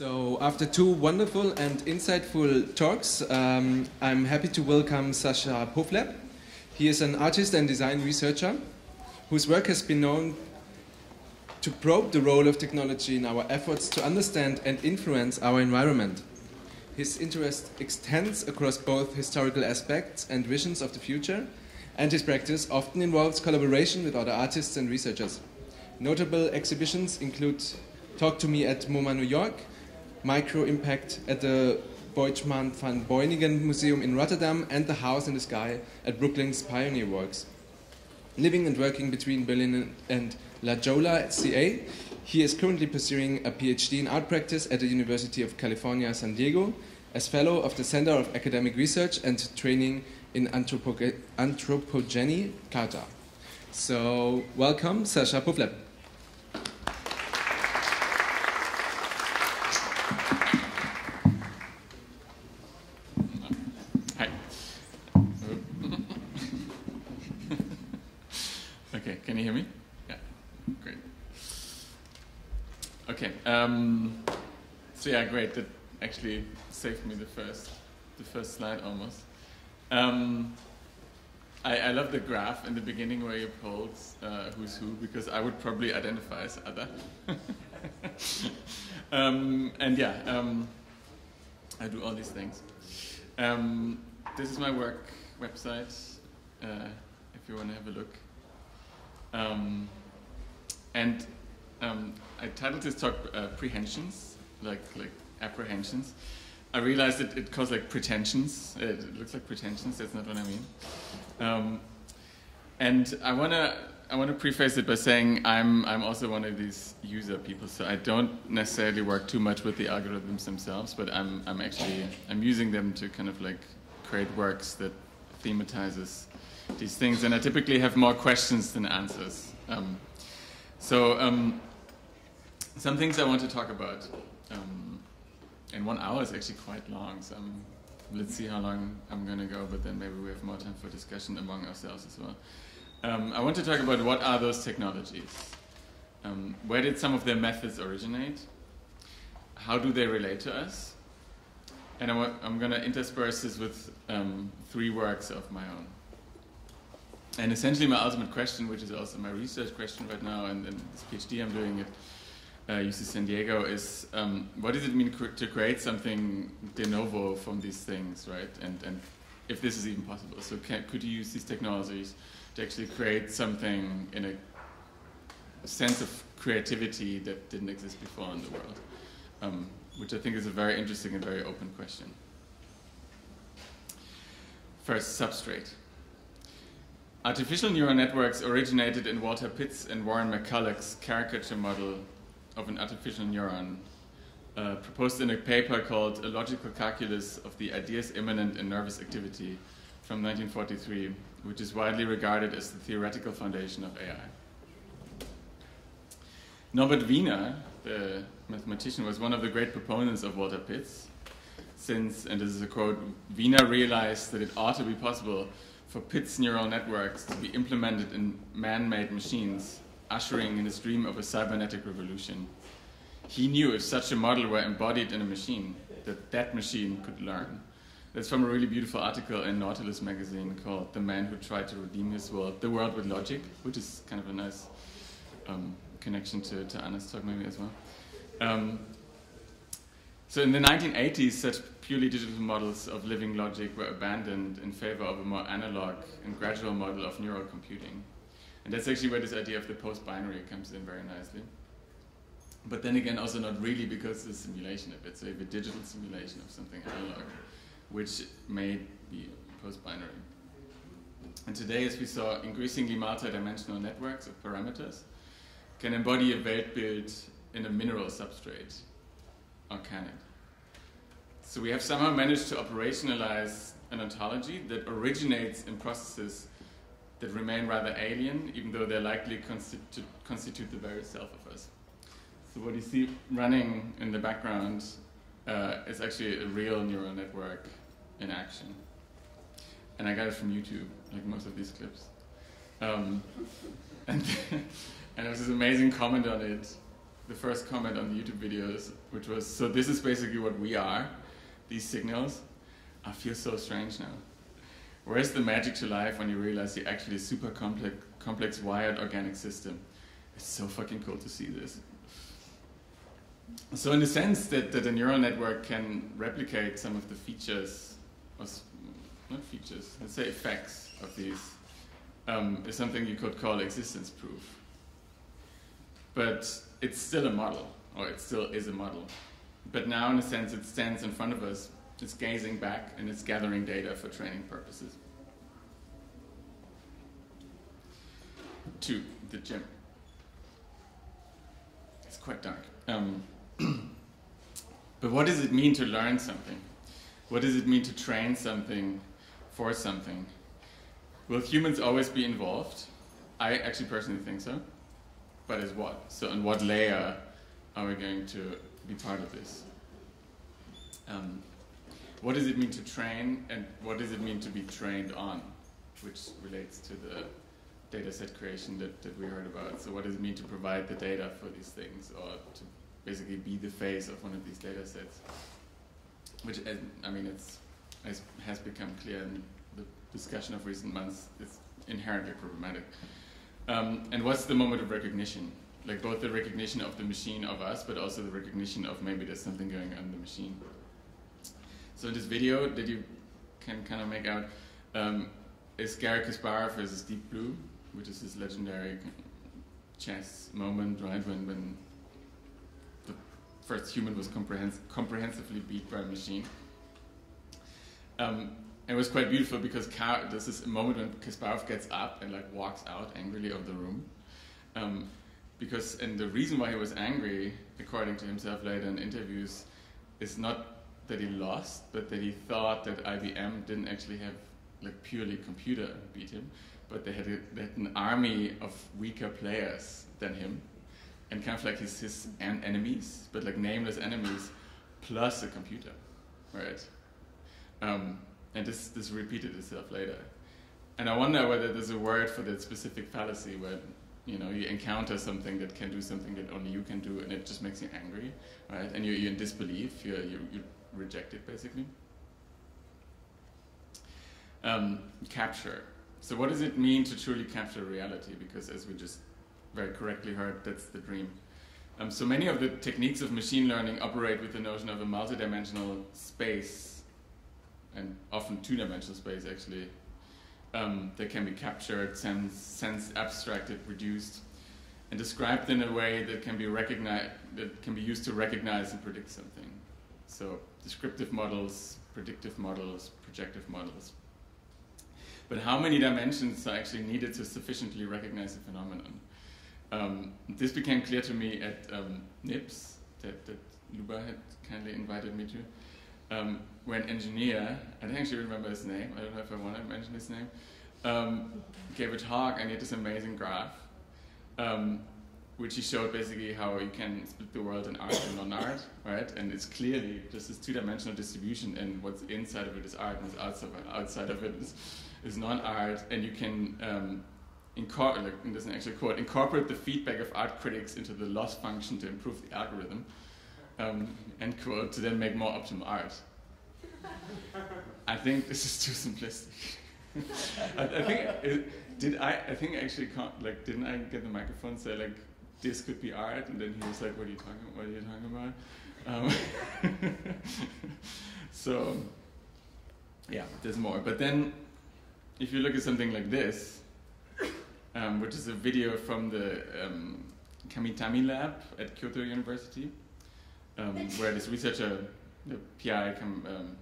So, after two wonderful and insightful talks, um, I'm happy to welcome Sascha Pohflepp. He is an artist and design researcher whose work has been known to probe the role of technology in our efforts to understand and influence our environment. His interest extends across both historical aspects and visions of the future, and his practice often involves collaboration with other artists and researchers. Notable exhibitions include Talk to Me at MoMA New York, Micro Impact at the Boijmans van Beuningen Museum in Rotterdam, and The House in the Sky at Brooklyn's Pioneer Works. Living and working between Berlin and La Jolla CA, he is currently pursuing a PhD in art practice at the University of California, San Diego, as fellow of the Center of Academic Research and Training in Anthropoge Anthropogeny, CARTA. So, welcome, Sascha Pohflepp. Hi. okay, can you hear me? Yeah, great. Okay, um, so yeah, great. That actually saved me the first, the first slide almost. Um, I, I love the graph in the beginning where you pulled uh, who's who because I would probably identify as other. um, and yeah, um, I do all these things. Um, this is my work website, uh, if you want to have a look. Um, and um, I titled this talk uh, "Prehensions," like like apprehensions. I realized that it caused like pretensions. It, it looks like pretensions. That's not what I mean. Um, and I wanna I wanna preface it by saying I'm I'm also one of these user people. So I don't necessarily work too much with the algorithms themselves, but I'm I'm actually I'm using them to kind of like create works that thematizes these things. And I typically have more questions than answers. Um, so um, some things I want to talk about. Um, and one hour is actually quite long, so I'm, let's see how long I'm going to go, but then maybe we have more time for discussion among ourselves as well. Um, I want to talk about what are those technologies? Um, where did some of their methods originate? How do they relate to us? And I am going to intersperse this with um, three works of my own. And essentially, my ultimate question, which is also my research question right now, and, and this PhD I'm doing it uh, UC San Diego is um, what does it mean cr to create something de novo from these things, right? And and if this is even possible, so can, could you use these technologies to actually create something in a, sense of creativity that didn't exist before in the world? Um, which I think is a very interesting and very open question. First, substrate. Artificial neural networks originated in Walter Pitts and Warren McCulloch's caricature model of an artificial neuron, uh, proposed in a paper called A Logical Calculus of the Ideas Immanent in Nervous Activity from 1943, which is widely regarded as the theoretical foundation of AI. Norbert Wiener, the mathematician, was one of the great proponents of Walter Pitts, since, and this is a quote, Wiener realized that it ought to be possible for Pitts neural networks to be implemented in man made machines ushering in his dream of a cybernetic revolution. He knew if such a model were embodied in a machine, that that machine could learn. That's from a really beautiful article in Nautilus magazine called The Man Who Tried to Redeem His World, The World with Logic, which is kind of a nice um, connection to, to Anna's talk maybe as well. Um, so in the 1980s, such purely digital models of living logic were abandoned in favor of a more analog and gradual model of neural computing. And that's actually where this idea of the post-binary comes in very nicely. But then again, also not really because it's a simulation of it. So you have a digital simulation of something analog, which may be post-binary. And today, as we saw, increasingly multi-dimensional networks of parameters can embody a Weltbild in a mineral substrate, organic. So we have somehow managed to operationalize an ontology that originates in processes that remain rather alien, even though they likely constitu constitute the very self of us. So what you see running in the background uh, is actually a real neural network in action. And I got it from YouTube, like most of these clips. Um, and, and was this amazing comment on it the first comment on the YouTube videos, which was, so this is basically what we are, these signals. I feel so strange now. Where's the magic to life when you realize you're actually a super complex, complex wired organic system? It's so fucking cool to see this. So in the sense that, that a neural network can replicate some of the features, or not features, let's say effects of these, um, is something you could call existence proof. But it's still a model, or it still is a model. But now, in a sense, it stands in front of us, it's gazing back, and it's gathering data for training purposes. Two, the gym. It's quite dark. Um, but what does it mean to learn something? What does it mean to train something for something? Will humans always be involved? I actually personally think so. But as what? So, on what layer are we going to be part of this? Um, what does it mean to train, and what does it mean to be trained on? Which relates to the data set creation that, that we heard about. So, what does it mean to provide the data for these things, or to basically be the face of one of these data sets? Which, I mean, it's, it has become clear in the discussion of recent months, it's inherently problematic. Um, and what's the moment of recognition? Like both the recognition of the machine of us, but also the recognition of maybe there's something going on in the machine. So in this video that you can kind of make out um, is Garry Kasparov versus Deep Blue, which is this legendary chess moment, right, when, when the first human was comprehens comprehensively beat by a machine. Um, it was quite beautiful because Ka this is a moment when Kasparov gets up and like walks out angrily of the room. Um, because and the reason why he was angry, according to himself later in interviews, is not that he lost, but that he thought that IBM didn't actually have like purely computer beat him, but they had, a, they had an army of weaker players than him, and kind of like his his enemies, but like nameless enemies, plus a computer, right? Um, and this, this repeated itself later. And I wonder whether there's a word for that specific fallacy where you know you encounter something that can do something that only you can do, and it just makes you angry, right? And you're, you're in disbelief. You you you reject it basically. Um, capture. So what does it mean to truly capture reality? Because as we just very correctly heard, that's the dream. Um, so many of the techniques of machine learning operate with the notion of a multidimensional space and often two-dimensional space actually um, that can be captured, sense, sense abstracted, reduced, and described in a way that can be recognized, that can be used to recognize and predict something. So descriptive models, predictive models, projective models. But how many dimensions are actually needed to sufficiently recognize a phenomenon? Um, this became clear to me at um, NIPS that, that Luba had kindly invited me to um, when engineer, I don't actually remember his name, I don't know if I want to mention his name, um, gave a talk and he had this amazing graph, um, which he showed basically how you can split the world in art and non-art, right? And it's clearly just this two-dimensional distribution and what's inside of it is art and what's outside, outside of it is, is non-art and you can um, incorporate, like, it doesn't actually quote, incorporate the feedback of art critics into the loss function to improve the algorithm um, end quote, to then make more optimal art. I think this is too simplistic. I, I, think it, did I? I think actually like didn't I get the microphone say like this could be art, and then he was like, "What are you talking? What are you talking about?" Um, so yeah, there's more. But then, if you look at something like this, um, which is a video from the um, Kamitani lab at Kyoto University, um, where this researcher, the PI, um,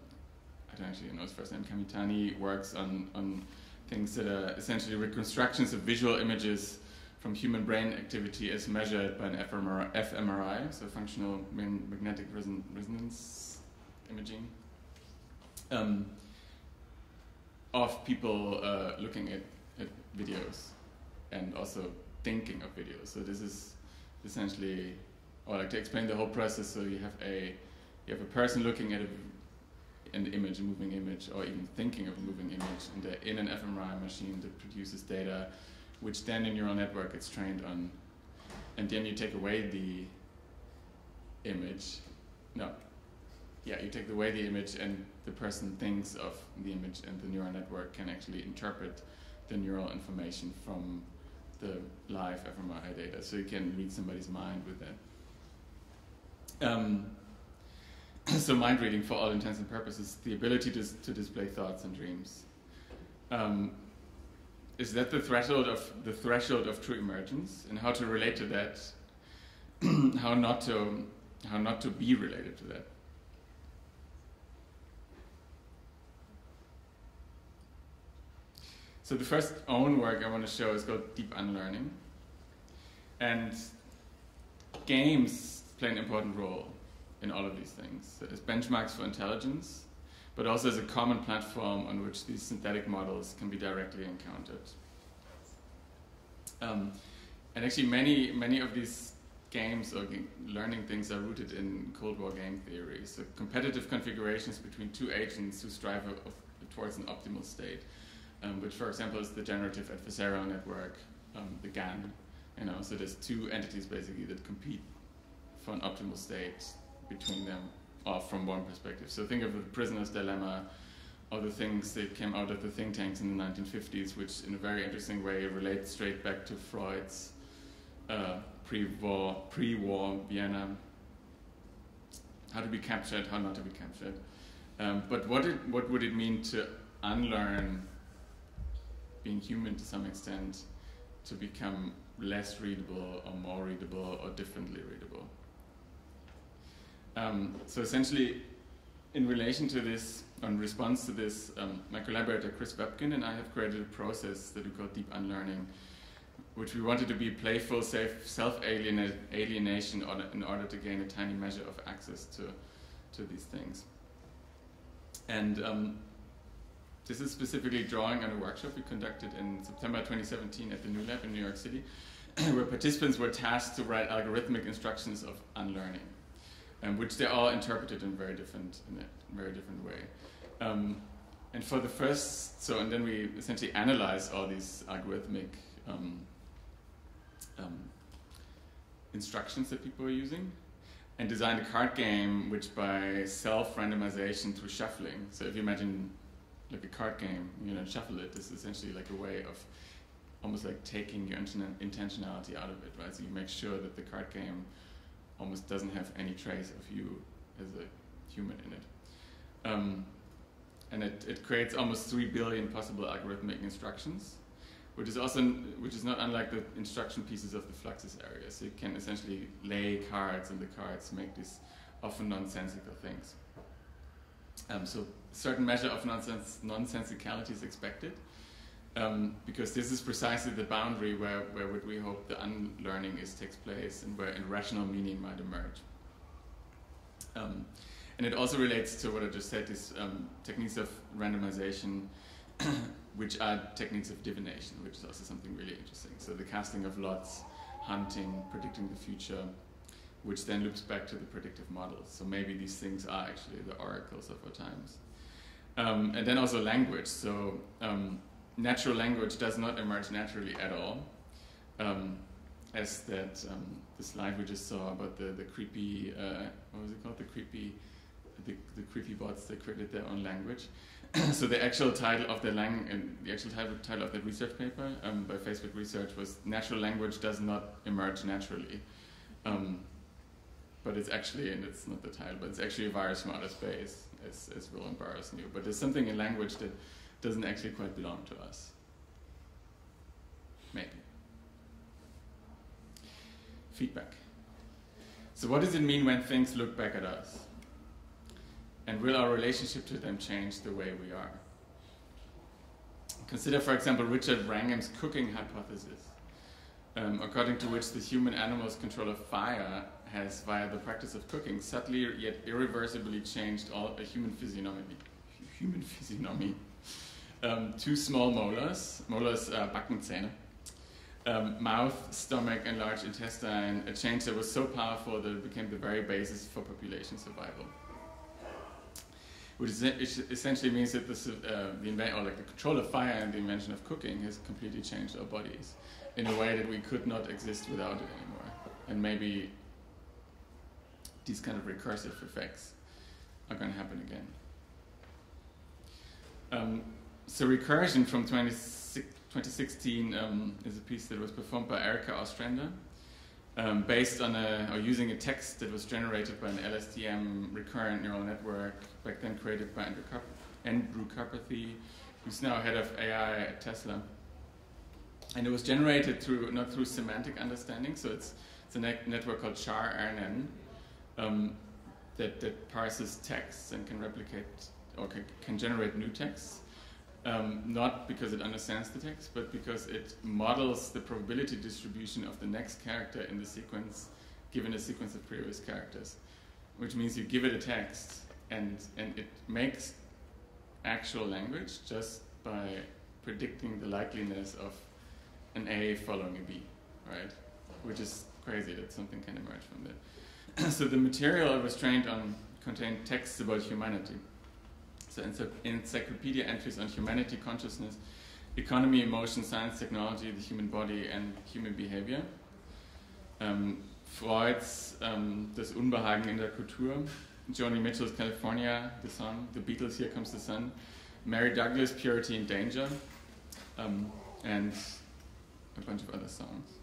I don't actually know his first name, Kamitani, works on, on things that are essentially reconstructions of visual images from human brain activity as measured by an fMRI, fMRI so functional magnetic resonance imaging, um, of people uh, looking at, at videos and also thinking of videos. So this is essentially or like to explain the whole process. So you have a you have a person looking at a, an image, a moving image, or even thinking of a moving image, and they're in an fMRI machine that produces data, which then in neural network it's trained on, and then you take away the image. No. Yeah, you take away the image, and the person thinks of the image, and the neural network can actually interpret the neural information from the live fMRI data. So you can read somebody's mind with that. Um, so mind reading, for all intents and purposes, the ability to, to display thoughts and dreams. Um, is that the threshold of the threshold of true emergence, and how to relate to that? how not to how not to be related to that? So the first own work I want to show is called Deep Unlearning, and games play an important role in all of these things as benchmarks for intelligence, but also as a common platform on which these synthetic models can be directly encountered. Um, and actually, many many of these games or learning things are rooted in Cold War game theory. So competitive configurations between two agents who strive towards an optimal state, um, which, for example, is the generative adversarial network, um, the GAN. You know, so there's two entities basically that compete for an optimal state between them or from one perspective. So think of the prisoner's dilemma or the things that came out of the think tanks in the 1950s, which in a very interesting way relates straight back to Freud's uh, pre-war, pre-war Vienna, how to be captured, how not to be captured. Um, but what, it, what would it mean to unlearn being human to some extent to become less readable or more readable or differently readable? Um, so essentially, in relation to this, in response to this, um, my collaborator Chris Woebken and I have created a process that we call deep unlearning, which we wanted to be playful, safe self-alienation in order to gain a tiny measure of access to, to these things. And um, this is specifically drawing on a workshop we conducted in September 2017 at the New Lab in New York City, where participants were tasked to write algorithmic instructions of unlearning um, which they all interpreted in very different in a very different way. Um, and for the first, so and then we essentially analyze all these algorithmic um, um, instructions that people are using, and designed a card game which by self-randomization through shuffling. So if you imagine like a card game, you know, shuffle it is essentially like a way of almost like taking your intentionality out of it, right? So you make sure that the card game almost doesn't have any trace of you as a human in it. Um, and it, it creates almost 3 billion possible algorithmic instructions, which is also which is not unlike the instruction pieces of the Fluxus area. So you can essentially lay cards, and the cards make these often nonsensical things. Um, so certain measure of nonsense nonsensicality is expected, um, because this is precisely the boundary where, where would we hope the unlearning is takes place and where irrational meaning might emerge. Um, and it also relates to what I just said, these um, techniques of randomization, which are techniques of divination, which is also something really interesting. So the casting of lots, hunting, predicting the future, which then loops back to the predictive models. So maybe these things are actually the oracles of our times. Um, and then also language. So um, natural language does not emerge naturally at all. Um, as that um, the slide we just saw about the the creepy uh, what was it called the creepy the, the creepy bots that created their own language. so the actual title of the lang and the actual title, title of the research paper um, by Facebook Research was "Natural Language Does Not Emerge Naturally," um, but it's actually and it's not the title, but it's actually a virus from outer space, as as William Burroughs knew. But there's something in language that doesn't actually quite belong to us. Maybe. Feedback. So, what does it mean when things look back at us? And will our relationship to them change the way we are? Consider, for example, Richard Wrangham's cooking hypothesis, um, according to which the human animal's control of fire has, via the practice of cooking, subtly yet irreversibly changed all a human physiognomy. Human physiognomy um, two small molars, molars uh, Backenzähne, um, mouth, stomach, and large intestine, and a change that was so powerful that it became the very basis for population survival. Which essentially means that this, uh, the, invent- or like the control of fire and the invention of cooking has completely changed our bodies in a way that we could not exist without it anymore. And maybe these kind of recursive effects are going to happen again. Um, so recursion from 20, 2016 um, is a piece that was performed by Erica Ostrander, um, based on a, or using a text that was generated by an LSTM recurrent neural network, back then created by Andrew, Carp- Andrew Karpathy, who's now head of AI at Tesla. And it was generated through, not through semantic understanding, so it's, it's a ne- network called char-RNN um, that, that parses texts and can replicate or can, can generate new texts. Um, not because it understands the text, but because it models the probability distribution of the next character in the sequence given a sequence of previous characters. Which means you give it a text and, and it makes actual language just by predicting the likeliness of an A following a B, right? Which is crazy that something can emerge from that. so the material I was trained on contained texts about humanity. So encyclopedia entries on humanity, consciousness, economy, emotion, science, technology, the human body, and human behavior. Um, Freud's um, Das Unbehagen in der Kultur, Joni Mitchell's California, the song, The Beatles' Here Comes the Sun, Mary Douglas' Purity and Danger, um, and a bunch of other songs.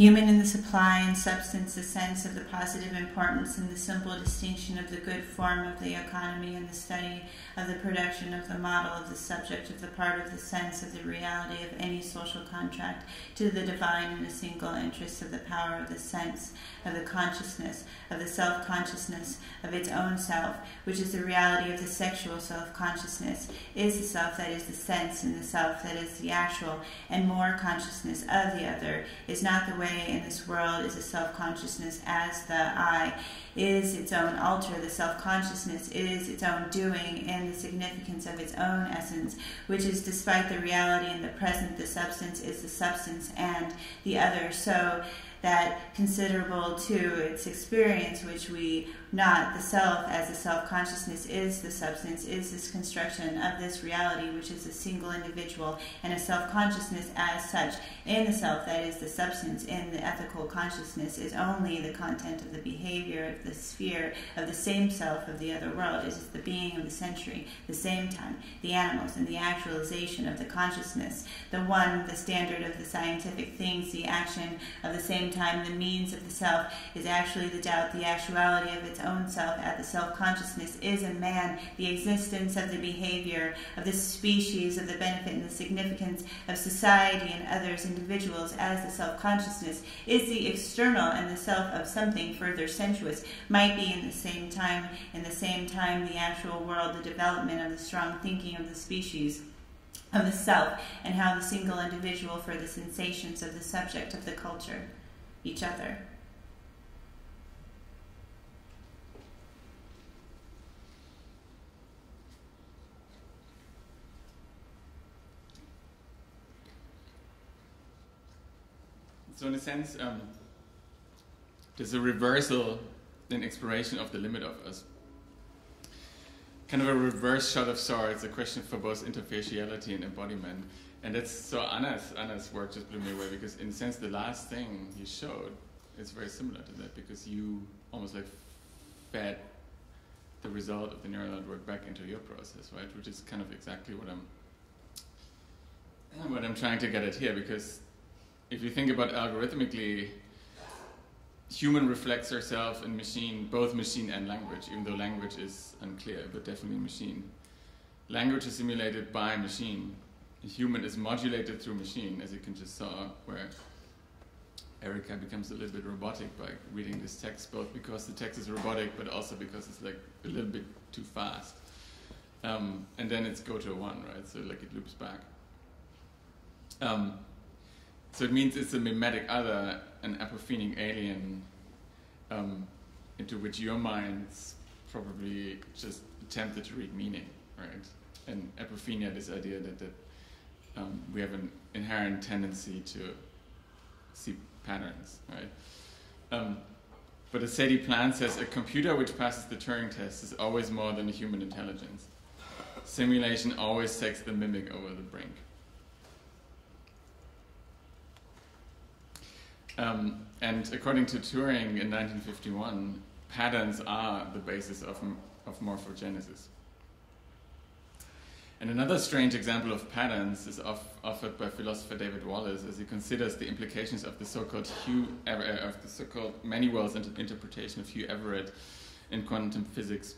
Human in the supply and substance, the sense of the positive importance and the simple distinction of the good form of the economy and the study of the production of the model of the subject of the part of the sense of the reality of any social contract to the divine in a single interest of the power of the sense, of the consciousness, of the self consciousness of its own self, which is the reality of the sexual self consciousness, is the self that is the sense, and the self that is the actual and more consciousness of the other, is not the way in this world, is a self consciousness as the I is its own alter. The self consciousness is its own doing and the significance of its own essence, which is despite the reality in the present, the substance is the substance and the other. So that considerable to its experience, which we not the self as the self consciousness is the substance, is this construction of this reality, which is a single individual, and a self consciousness as such. In the self, that is the substance in the ethical consciousness, is only the content of the behavior of the sphere of the same self of the other world, is the being of the century, the same time, the animals, and the actualization of the consciousness, the one, the standard of the scientific things, the action of the same time, the means of the self, is actually the doubt, the actuality of its own self at the self consciousness is a man, the existence of the behavior of the species, of the benefit and the significance of society and others, individuals, as the self consciousness is the external and the self of something further sensuous, might be in the same time, in the same time, the actual world, the development of the strong thinking of the species of the self and how the single individual for the sensations of the subject of the culture each other So in a sense, um, there's a reversal in exploration of the limit of us. Kind of a reverse shot of sorts, a question for both interfaciality and embodiment. And that's so Anna's, Anna's work just blew me away because in a sense the last thing you showed is very similar to that because you almost like fed the result of the neural network back into your process, right? Which is kind of exactly what I'm what I'm trying to get at here because if you think about algorithmically, human reflects herself in machine, both machine and language, even though language is unclear, but definitely machine. Language is simulated by machine. human is modulated through machine, as you can just saw, where Erica becomes a little bit robotic by reading this text, both because the text is robotic, but also because it's like a little bit too fast. Um, and then it's go to one, right? So like it loops back. Um, so it means it's a mimetic other, an apophenic alien, um, into which your minds probably just attempted to read meaning, right? And apophenia, this idea that, that um, we have an inherent tendency to see patterns, right? Um, but as Sadie Plant says, a computer which passes the Turing test is always more than a human intelligence. Simulation always takes the mimic over the brink. Um, and according to Turing in 1951, patterns are the basis of, of morphogenesis. And another strange example of patterns is off, offered by philosopher David Wallace as he considers the implications of the so-called Hugh uh, of the so-called many worlds inter- interpretation of Hugh Everett in quantum physics.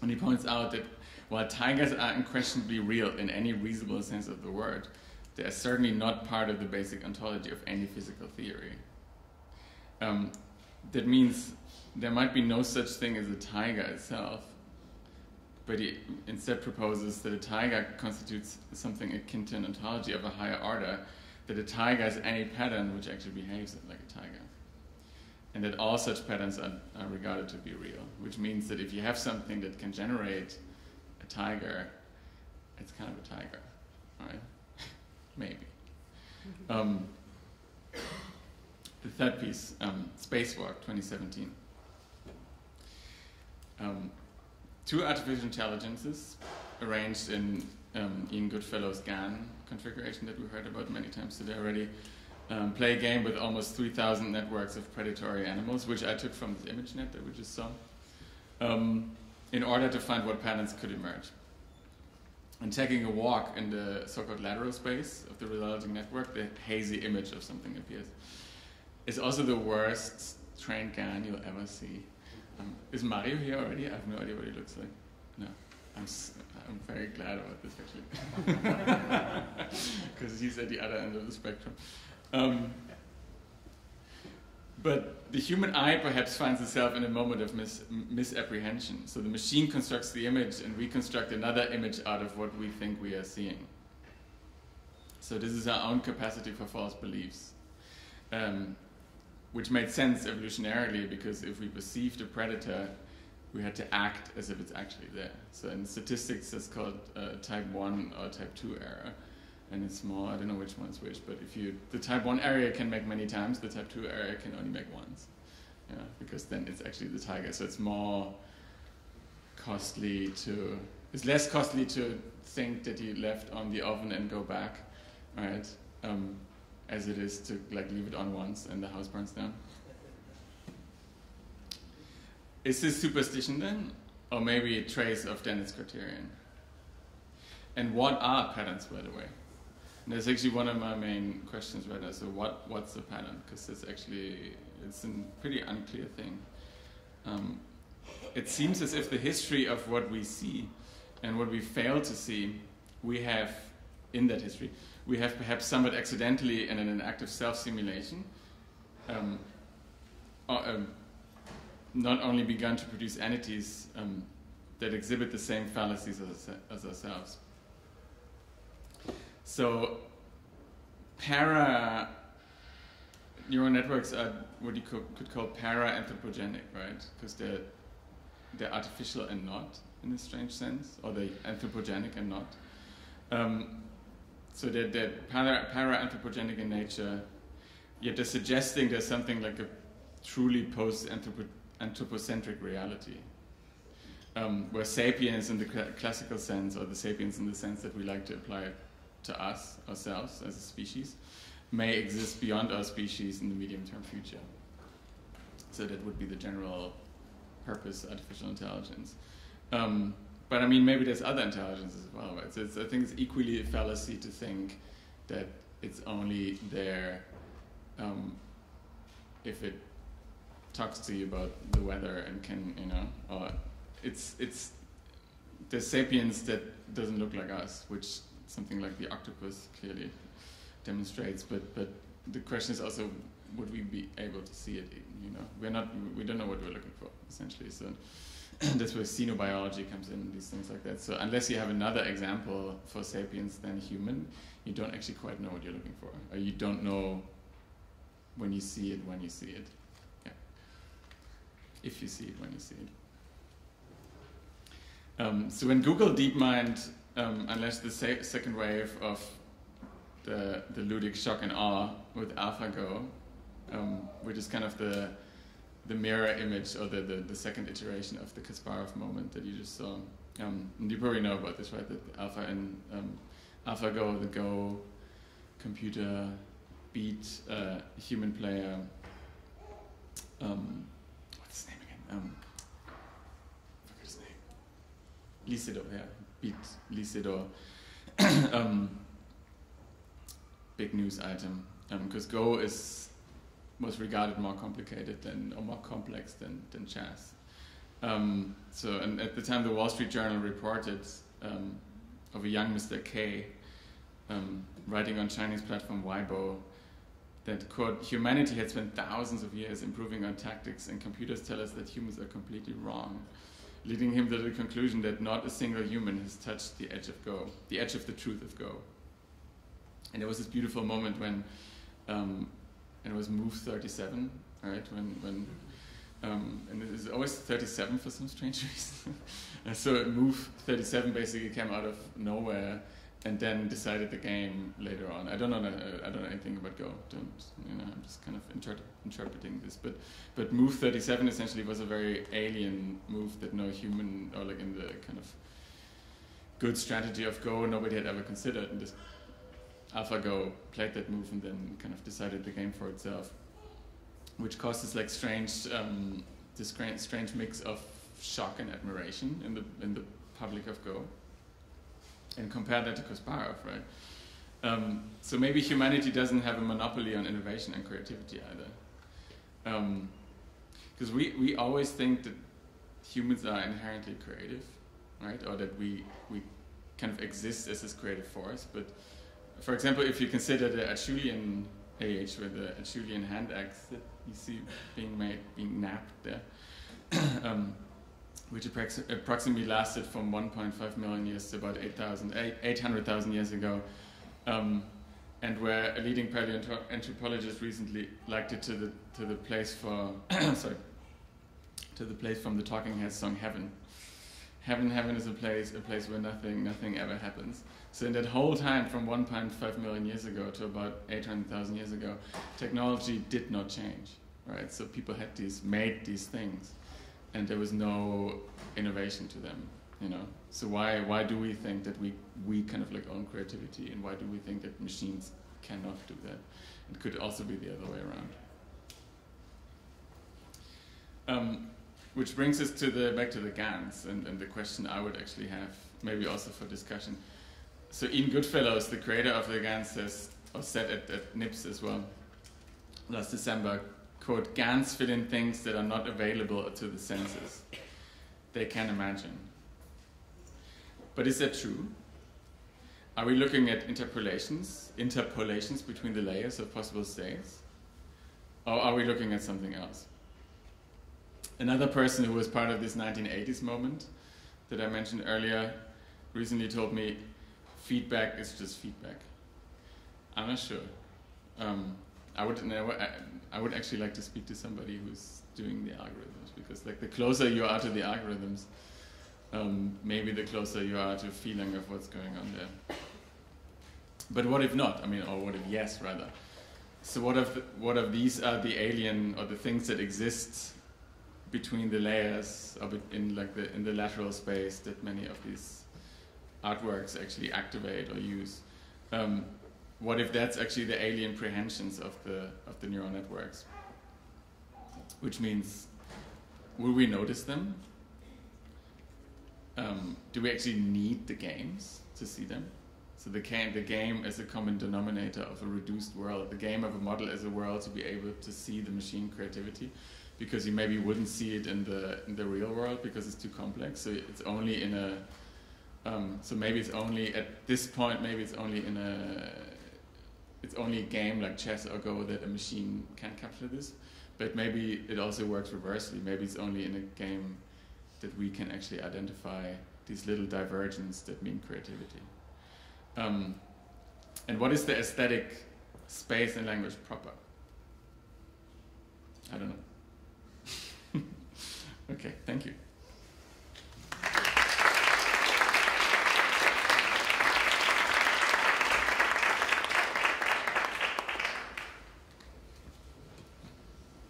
And he points out that while tigers are unquestionably real in any reasonable sense of the word, they are certainly not part of the basic ontology of any physical theory. Um, that means there might be no such thing as a tiger itself, but he instead proposes that a tiger constitutes something akin to an ontology of a higher order, that a tiger is any pattern which actually behaves like a tiger. And that all such patterns are, are regarded to be real, which means that if you have something that can generate a tiger, it's kind of a tiger, right? Maybe. Um, the third piece, um, Spacewalk 2017. Um, two artificial intelligences arranged in um, Ian Goodfellow's GAN configuration that we heard about many times today already. Um, play a game with almost 3,000 networks of predatory animals, which I took from this ImageNet that we just saw, um, in order to find what patterns could emerge. And taking a walk in the so-called lateral space of the resulting network, the hazy image of something appears. It's also the worst train GAN you'll ever see. Um, is Mario here already? I have no idea what he looks like. No. I'm, I'm very glad about this actually. Because he's at the other end of the spectrum. Um, but the human eye perhaps finds itself in a moment of mis- misapprehension. So the machine constructs the image and we construct another image out of what we think we are seeing. So this is our own capacity for false beliefs. Um, which made sense evolutionarily because if we perceived a predator, we had to act as if it's actually there. So in statistics, it's called uh, type 1 or type 2 error. And it's more, I don't know which one's which, but if you, the type 1 area can make many times, the type 2 area can only make once. Yeah, because then it's actually the tiger. So it's more costly to, it's less costly to think that you left on the oven and go back, right? Um, as it is to like leave it on once and the house burns down. Is this superstition then, or maybe a trace of Dennett's criterion? And what are patterns, by the way? And that's actually one of my main questions right now. So, what what's the pattern? Because it's actually it's a pretty unclear thing. Um, it seems as if the history of what we see and what we fail to see, we have in that history, we have perhaps somewhat accidentally and in an act of self-simulation um, uh, um, not only begun to produce entities um, that exhibit the same fallacies as, as ourselves. So para neural networks are what you could, could call para-anthropogenic, right? Because they're, they're artificial and not, in a strange sense, or they're anthropogenic and not. Um, so they're, they're para, para-anthropogenic in nature, yet they're suggesting there's something like a truly post-anthropocentric reality. Um, where sapiens in the cl- classical sense, or the sapiens in the sense that we like to apply to us, ourselves as a species, may exist beyond our species in the medium term future. So that would be the general purpose artificial intelligence. Um, but I mean, maybe there's other intelligence as well, right? So I think it's equally a fallacy to think that it's only there um, if it talks to you about the weather and can, you know, or it's it's the sapiens that doesn't look like us, which something like the octopus clearly demonstrates. But but the question is also, would we be able to see it? You know, we're not, we don't know what we're looking for essentially. So. that's where xenobiology comes in, these things like that. So unless you have another example for sapiens than human, you don't actually quite know what you're looking for, or you don't know when you see it when you see it. Yeah. If you see it when you see it. Um, so when Google DeepMind um, unleashed the se- second wave of the, the ludic shock and awe with AlphaGo, um, which is kind of the the mirror image or the, the, the, second iteration of the Kasparov moment that you just saw. Um, and you probably know about this, right? That Alpha and um, AlphaGo, the Go computer beat uh, human player. Um, what's his name again? Um, I forgot his name. Lee Sedol, yeah, beat Lee Sedol. um, big news item because um, Go is was regarded more complicated than or more complex than than chess. Um, so, and at the time, the Wall Street Journal reported um, of a young Mr. K um, writing on Chinese platform Weibo that quote humanity had spent thousands of years improving on tactics, and computers tell us that humans are completely wrong, leading him to the conclusion that not a single human has touched the edge of Go, the edge of the truth of Go. And there was this beautiful moment when, um, and it was move 37, right? When when um, and it is always 37 for some strange reason. so move 37 basically came out of nowhere and then decided the game later on. I don't know. I don't know anything about Go. Don't you know? I'm just kind of inter- interpreting this. But but move 37 essentially was a very alien move that no human or like in the kind of good strategy of Go nobody had ever considered. And this AlphaGo played that move and then kind of decided the game for itself, which causes like strange um, this strange mix of shock and admiration in the in the public of Go and compare that to Kasparov, right? Um, so maybe humanity doesn't have a monopoly on innovation and creativity either. Because um, we, we always think that humans are inherently creative, right? Or that we, we kind of exist as this creative force. But for example, if you consider the Acheulean age, with the Acheulean hand axe that you see being made, being knapped there, um, which approximately lasted from 1.5 million years to about 800,000 years ago, um, and where a leading paleoanthropologist recently liked it to the to the place for sorry to the place from the Talking Heads song Heaven. Heaven, heaven is a place a place where nothing nothing ever happens. So in that whole time, from 1.5 million years ago to about 800,000 years ago, technology did not change, right? So people had these made these things and there was no innovation to them you know? So why why do we think that we we kind of like own creativity and why do we think that machines cannot do that? It could also be the other way around. Um, which brings us to the back to the GANs and, and the question I would actually have maybe also for discussion. So Ian Goodfellow the creator of the GANs says or said at, at NIPS as well last December quote, GANs fill in things that are not available to the senses. They can imagine. But is that true? Are we looking at interpolations, interpolations between the layers of possible states? Or are we looking at something else? Another person who was part of this 1980s moment that I mentioned earlier recently told me feedback is just feedback. I'm not sure. Um, I would I would actually like to speak to somebody who's doing the algorithms because like the closer you are to the algorithms, um, maybe the closer you are to feeling of what's going on there. But what if not? I mean, or what if yes, rather? So what if what if these are the alien or the things that exist between the layers of it in like the in the lateral space that many of these artworks actually activate or use? Um, what if that's actually the alien prehensions of the of the neural networks? Which means, will we notice them? Um, do we actually need the games to see them? So the game, the game is a common denominator of a reduced world. The game of a model is a world to be able to see the machine creativity, because you maybe wouldn't see it in the in the real world because it's too complex. So it's only in a um, so maybe it's only at this point maybe it's only in a it's only a game like chess or Go that a machine can capture this. But maybe it also works reversely. Maybe it's only in a game that we can actually identify these little divergences that mean creativity. Um, and what is the aesthetic space in language proper? I don't know. okay, thank you.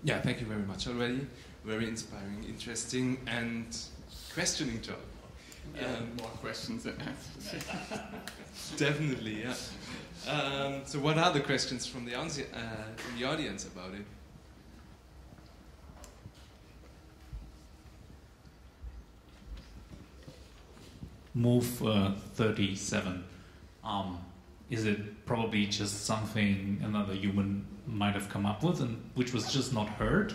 Yeah, thank you very much already. Very inspiring, interesting, and questioning job. Yeah, um, more questions than answers. Definitely, yeah. Um, so, what are the questions from the, uh, from the audience about it? Move uh, 37. Um, is it probably just something another human might have come up with and which was just not heard?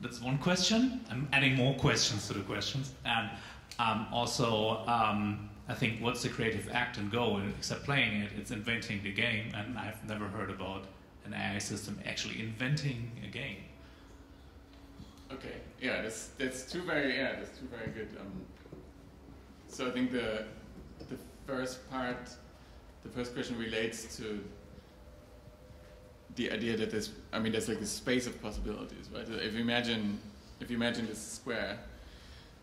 That's one question. I'm adding more questions to the questions. And um, also, um, I think what's the creative act and goal Except playing it, it's inventing the game, and I've never heard about an AI system actually inventing a game. Okay, yeah, that's that's two very yeah, that's two very good. Um, so I think the the first part, the first question relates to the idea that there's I mean there's like this space of possibilities, right? If you imagine if you imagine this square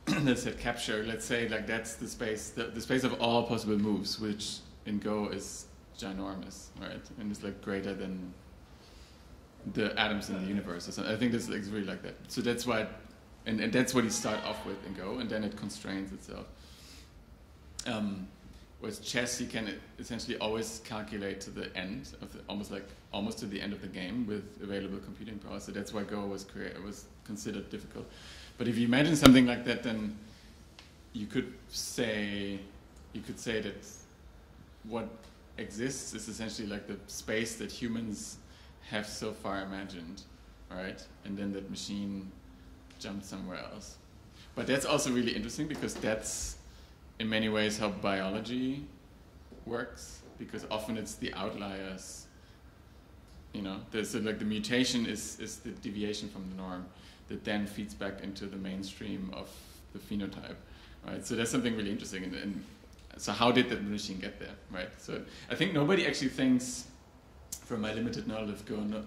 let's say capture, let's say like that's the space, the, the space of all possible moves, which in Go is ginormous, right? And it's like greater than the atoms in the universe. So I think this is really like that. So that's why, and, and that's what you start off with in Go, and then it constrains itself. Um, whereas chess, you can essentially always calculate to the end of the, almost like almost to the end of the game with available computing power. So that's why Go was created, was considered difficult. But if you imagine something like that, then you could say you could say that what exists is essentially like the space that humans have so far imagined, right? And then that machine jumped somewhere else. But that's also really interesting because that's in many ways how biology works because often it's the outliers you know there's like the mutation is is the deviation from the norm that then feeds back into the mainstream of the phenotype, right? So that's something really interesting. And, and so how did that machine get there, right? So I think nobody actually thinks, from my limited knowledge of Go,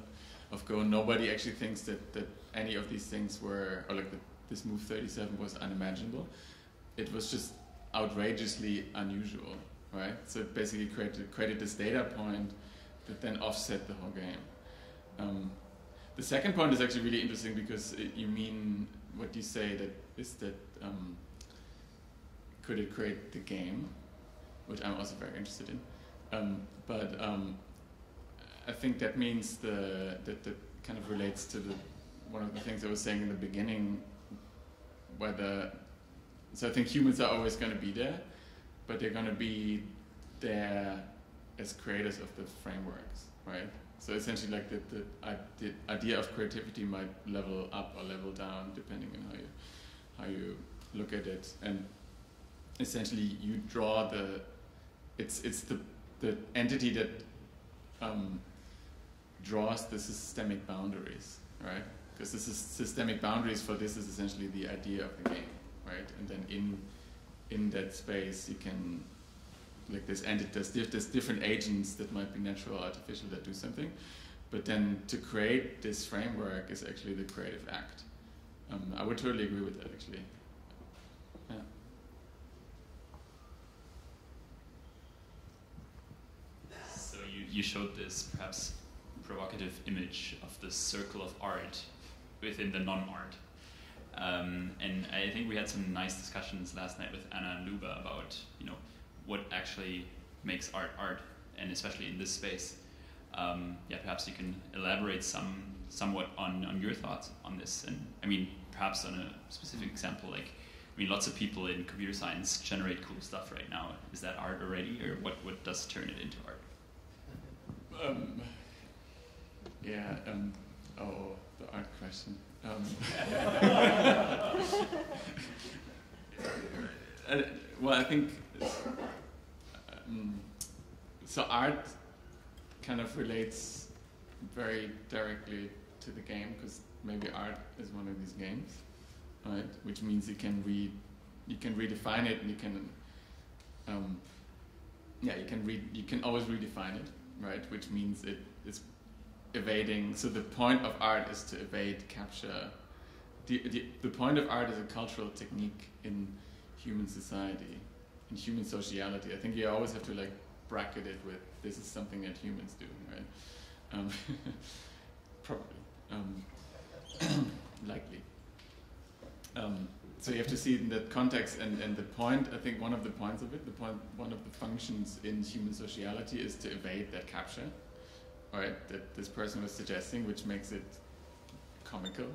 of Go, nobody actually thinks that, that any of these things were, or like the, this move 37 was unimaginable. It was just outrageously unusual, right? So it basically created, created this data point that then offset the whole game. Um, the second point is actually really interesting because it, you mean what you say that is that um, could it create the game, which I'm also very interested in. Um, but um, I think that means the that that kind of relates to the one of the things I was saying in the beginning, whether so I think humans are always going to be there, but they're going to be there as creators of the frameworks, right? So essentially, like the, the, the idea of creativity might level up or level down depending on how you how you look at it. And essentially, you draw the it's it's the the entity that um, draws the systemic boundaries, right? Because is systemic boundaries for this is essentially the idea of the game, right? And then in in that space, you can like this. there's, there's, there's different agents that might be natural or artificial that do something, but then to create this framework is actually the creative act. Um, I would totally agree with that actually. Yeah. So you, you showed this perhaps provocative image of the circle of art within the non-art. Um, and I think we had some nice discussions last night with Anna and Luba about, you know, what actually makes art art, and especially in this space. Um, yeah, perhaps you can elaborate some somewhat on, on your thoughts on this, and I mean, perhaps on a specific example, like I mean, lots of people in computer science generate cool stuff right now. Is that art already, or what what does turn it into art? Um, yeah. Um, oh, the art question. Um, uh, well, I think um, so art kind of relates very directly to the game because maybe art is one of these games, right? Which means you can read, you can redefine it, and you can, um, yeah, you can read, you can always redefine it, right? Which means it is evading. So the point of art is to evade capture. The, the, the point of art is a cultural technique in human society in human sociality. I think you always have to like bracket it with this is something that humans do, right? Um, probably, um, likely. Um, so you have to see it in that context and, and the point i think one of the points of it the point one of the functions in human sociality is to evade that capture right that this person was suggesting which makes it comical.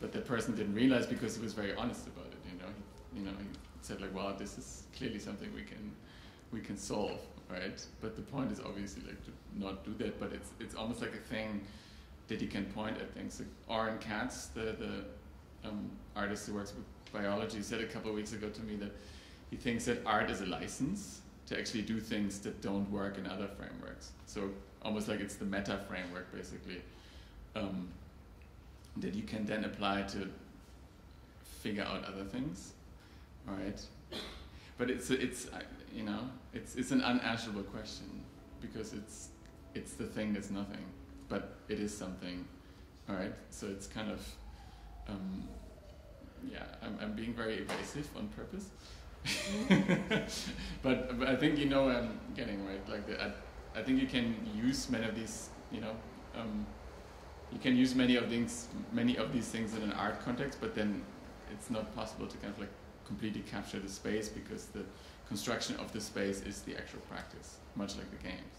But that person didn't realize because he was very honest about it you know? He, you know he said like wow this is clearly something we can we can solve right? But the point is obviously like to not do that but it's it's almost like a thing that he can point at things. Like Oron Catts the the um, artist who works with biology said a couple of weeks ago to me that he thinks that art is a license to actually do things that don't work in other frameworks. So almost like it's the meta framework basically um, that you can then apply to figure out other things, all right? But it's it's you know it's it's an unanswerable question because it's it's the thing that's nothing, but it is something, all right? So it's kind of um, yeah, I'm, I'm being very evasive on purpose. but, but I think you know what I'm getting right. Like the, I, I think you can use many of these, you know, um, you can use many of things, many of these things in an art context, but then it's not possible to kind of like completely capture the space because the construction of the space is the actual practice, much like the games.